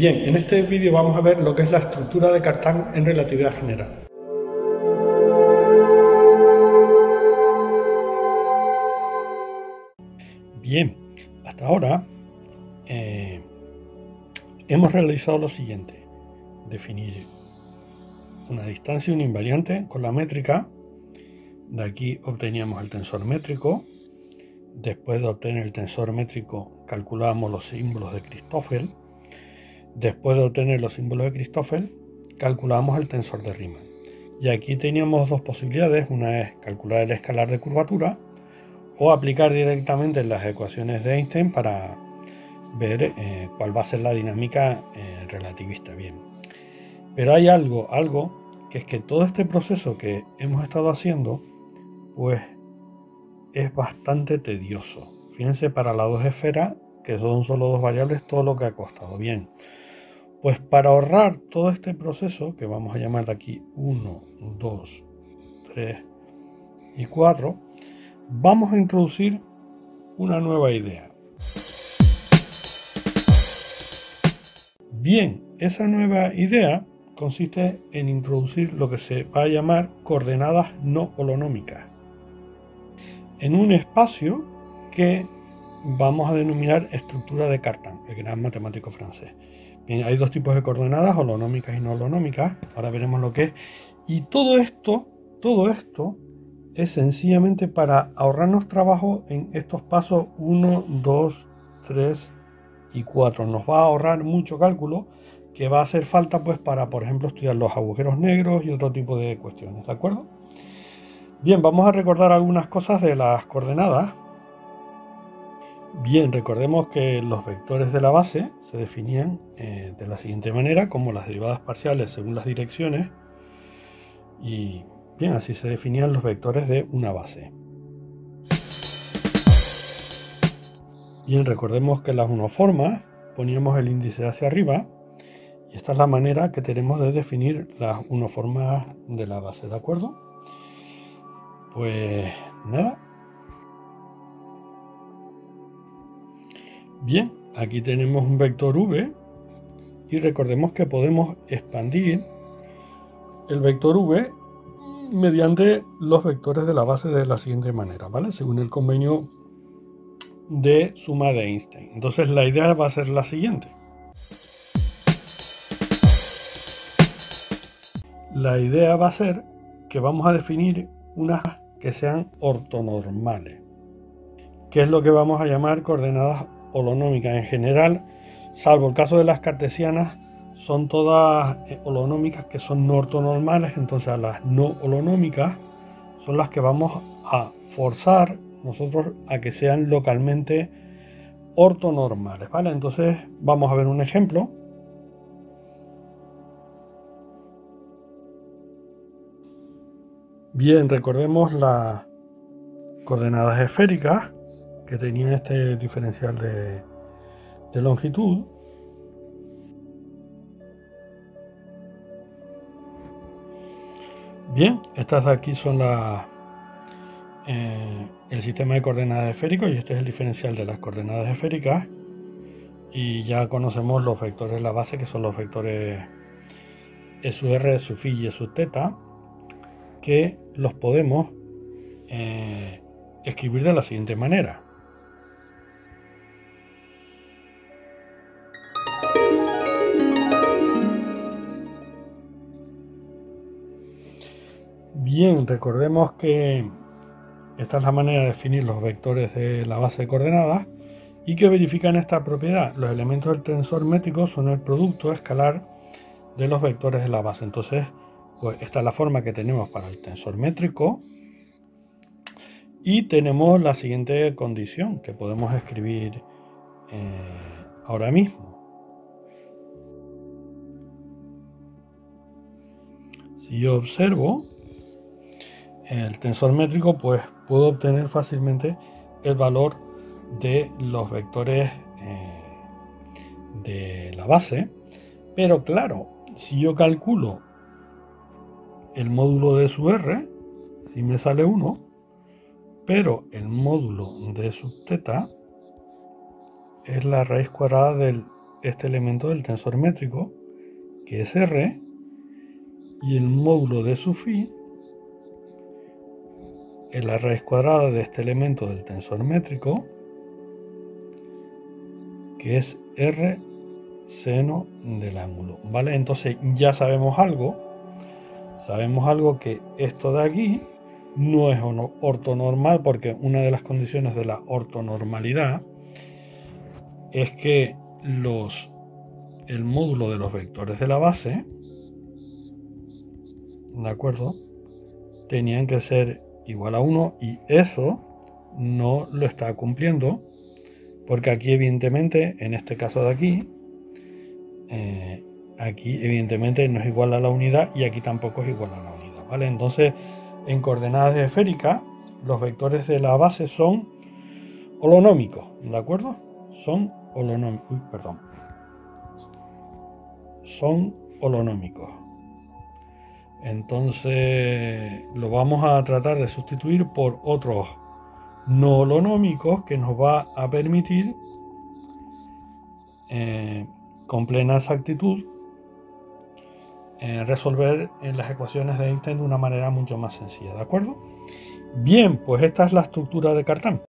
Bien, en este vídeo vamos a ver lo que es la estructura de Cartan en relatividad general. Bien, hasta ahora eh, hemos realizado lo siguiente. Definir una distancia, un invariante con la métrica. De aquí obteníamos el tensor métrico. Después de obtener el tensor métrico calculábamos los símbolos de Christoffel. Después de obtener los símbolos de Christoffel calculábamos el tensor de Riemann. Y aquí teníamos dos posibilidades. Una es calcular el escalar de curvatura o aplicar directamente las ecuaciones de Einstein para ver eh, cuál va a ser la dinámica eh, relativista. Bien. Pero hay algo, algo que es que todo este proceso que hemos estado haciendo, pues es bastante tedioso. Fíjense para las dos esferas, que son solo dos variables, todo lo que ha costado. Bien, pues para ahorrar todo este proceso, que vamos a llamar de aquí 1, 2, 3 y 4, vamos a introducir una nueva idea. Bien, esa nueva idea consiste en introducir lo que se va a llamar coordenadas no holonómicas en un espacio que vamos a denominar estructura de Cartan, el gran matemático francés. Bien, hay dos tipos de coordenadas, holonómicas y no holonómicas. Ahora veremos lo que es. Y todo esto, todo esto es sencillamente para ahorrarnos trabajo en estos pasos 1, 2, 3 y 4. Nos va a ahorrar mucho cálculo que va a hacer falta pues para, por ejemplo, estudiar los agujeros negros y otro tipo de cuestiones, ¿de acuerdo? Bien, vamos a recordar algunas cosas de las coordenadas. Bien, recordemos que los vectores de la base se definían eh, de la siguiente manera, como las derivadas parciales según las direcciones. Y Bien, así se definían los vectores de una base. Bien, recordemos que las unoformas poníamos el índice hacia arriba y esta es la manera que tenemos de definir las unoformas de la base, ¿de acuerdo? Pues nada. Bien, aquí tenemos un vector v y recordemos que podemos expandir el vector v mediante los vectores de la base de la siguiente manera, ¿vale? Según el convenio de suma de Einstein. Entonces la idea va a ser la siguiente. La idea va a ser que vamos a definir unas que sean ortonormales. ¿Qué es lo que vamos a llamar coordenadas holonómicas? En general, salvo el caso de las cartesianas, son todas eh, holonómicas que son no ortonormales, entonces las no holonómicas son las que vamos a forzar nosotros a que sean localmente ortonormales, ¿vale? Entonces vamos a ver un ejemplo. Bien, recordemos las coordenadas esféricas que tenían este diferencial de, longitud Bien, estas aquí son eh, el sistema de coordenadas esféricos y este es el diferencial de las coordenadas esféricas. Y ya conocemos los vectores de la base que son los vectores SUR, SUFI y SUTETA que los podemos eh, escribir de la siguiente manera. Bien, recordemos que esta es la manera de definir los vectores de la base de coordenadas y que verifican esta propiedad. Los elementos del tensor métrico son el producto escalar de los vectores de la base. Entonces, pues esta es la forma que tenemos para el tensor métrico. Y tenemos la siguiente condición que podemos escribir eh, ahora mismo. Si yo observo el tensor métrico, pues puedo obtener fácilmente el valor de los vectores eh, de la base. Pero claro, si yo calculo el módulo de su R, si me sale 1, pero el módulo de su teta es la raíz cuadrada del este elemento del tensor métrico, que es R, y el módulo de su phi es la raíz cuadrada de este elemento del tensor métrico, que es R seno del ángulo. ¿Vale? Entonces ya sabemos algo. Sabemos algo que esto de aquí no es ortonormal porque una de las condiciones de la ortonormalidad es que los el módulo de los vectores de la base ¿de acuerdo? tenían que ser igual a 1 y eso no lo está cumpliendo porque aquí evidentemente en este caso de aquí eh, aquí evidentemente no es igual a la unidad y aquí tampoco es igual a la unidad vale entonces en coordenadas esféricas los vectores de la base son holonómicos de acuerdo son holonómicos perdón. Son holonómicos entonces lo vamos a tratar de sustituir por otros no holonómicos que nos va a permitir eh, con plena exactitud eh, resolver en las ecuaciones de Einstein de una manera mucho más sencilla, ¿de acuerdo? Bien, pues esta es la estructura de Cartán.